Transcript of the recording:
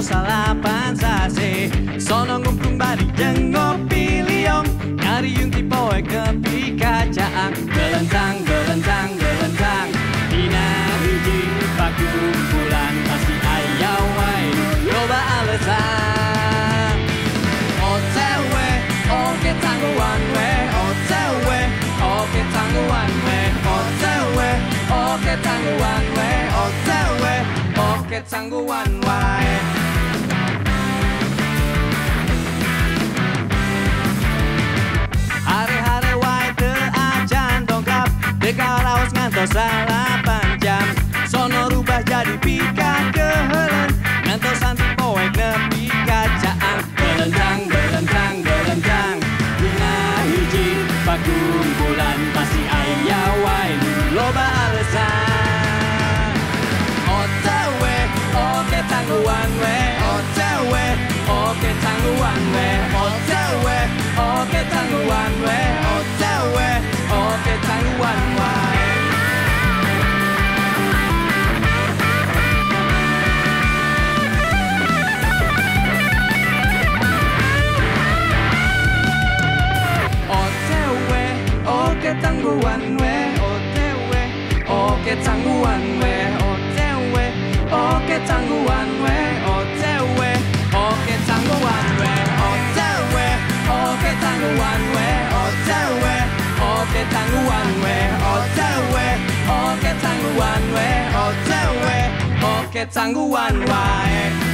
Salapan sase Sono ngumplung bari jeng ngopi liong. Nyari yung tipoe kepi kacaan. Gelentang, gelentang, gelentang. Dina hiji pakumpulan Pasti ayah wai Loba alasan Otewe, oke tangguan we. Otewe, oke tangguan we. Otewe, oke tangguan we. Otewe, oke tangguan wae ngantos salapan jam Sono rubah jadi pika kehelen Ngantos anti poek nepi kacaan. Gelentang, gelentang, gelentang Dina hiji pakumpulan Pasti ayah que tango one way, oh, oh, que tango one way, oh, oh, que tango one way. tango one way, Okay, Tango one way. Oh, que tango one way, Okay, Tango one way. Oh, que tango one way.